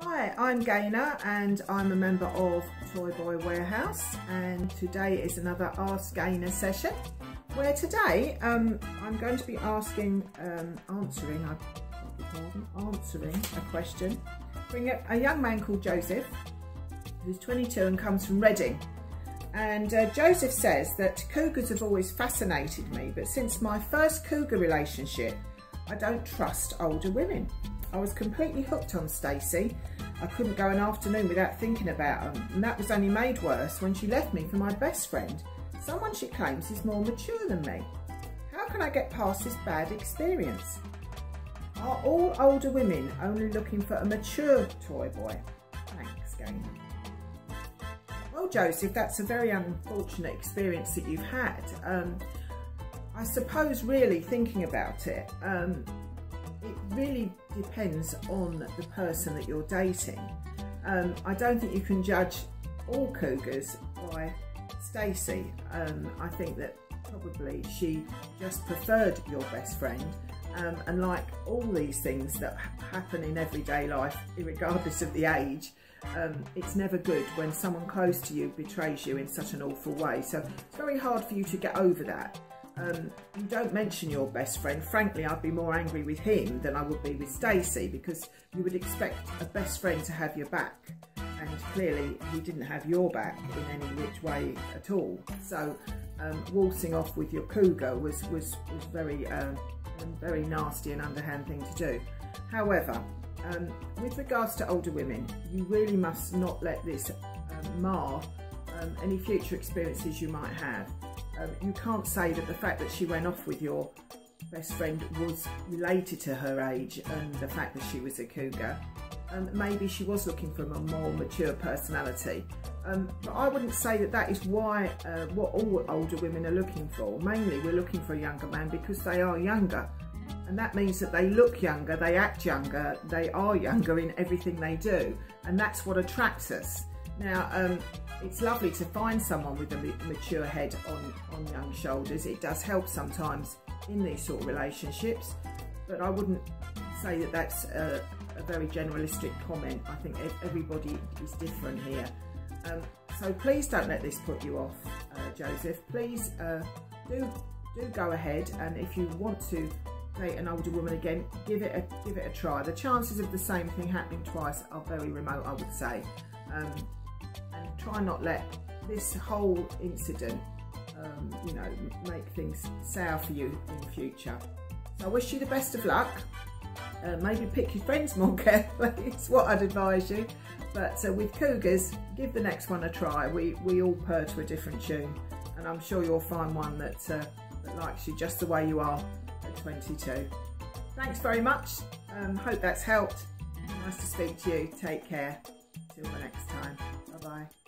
Hi, I'm Gaynor and I'm a member of Toy Boy Warehouse and today is another Ask Gaynor session where today um, I'm going to be asking, um, answering, I pardon, answering a question from a young man called Joseph who's 22 and comes from Reading and uh, Joseph says that cougars have always fascinated me but since my first cougar relationship I don't trust older women. I was completely hooked on Stacey. I couldn't go an afternoon without thinking about her, and that was only made worse when she left me for my best friend, someone she claims is more mature than me. How can I get past this bad experience? Are all older women only looking for a mature toy boy? Thanks, Gaynor. Well, Joseph, that's a very unfortunate experience that you've had. Um, I suppose really thinking about it, um, it really depends on the person that you're dating. Um, I don't think you can judge all cougars by Stacey. Um, I think that probably she just preferred your best friend um, and like all these things that happen in everyday life, regardless of the age, um, it's never good when someone close to you betrays you in such an awful way. So it's very hard for you to get over that um, you don't mention your best friend, frankly, I'd be more angry with him than I would be with Stacey because you would expect a best friend to have your back. And clearly he didn't have your back in any which way at all. So um, waltzing off with your cougar was, was, was very, uh, very nasty and underhand thing to do. However, um, with regards to older women, you really must not let this um, mar um, any future experiences you might have. Um, you can't say that the fact that she went off with your best friend was related to her age and the fact that she was a cougar. Um, maybe she was looking for a more mature personality. Um, but I wouldn't say that that is why uh, what all older women are looking for. Mainly we're looking for a younger man because they are younger. And that means that they look younger, they act younger, they are younger in everything they do. And that's what attracts us. Now, um, it's lovely to find someone with a mature head on, on young shoulders. It does help sometimes in these sort of relationships, but I wouldn't say that that's a, a very generalistic comment. I think everybody is different here. Um, so please don't let this put you off, uh, Joseph. Please uh, do do go ahead, and if you want to date an older woman again, give it a give it a try. The chances of the same thing happening twice are very remote, I would say. Um, try not let this whole incident, um, you know, make things sour for you in future. So I wish you the best of luck. Uh, maybe pick your friends more carefully, it's what I'd advise you. But uh, with Cougars, give the next one a try. We, we all purr to a different tune and I'm sure you'll find one that, uh, that likes you just the way you are at 22. Thanks very much. Um, hope that's helped. Nice to speak to you. Take care. Till the next time. Bye.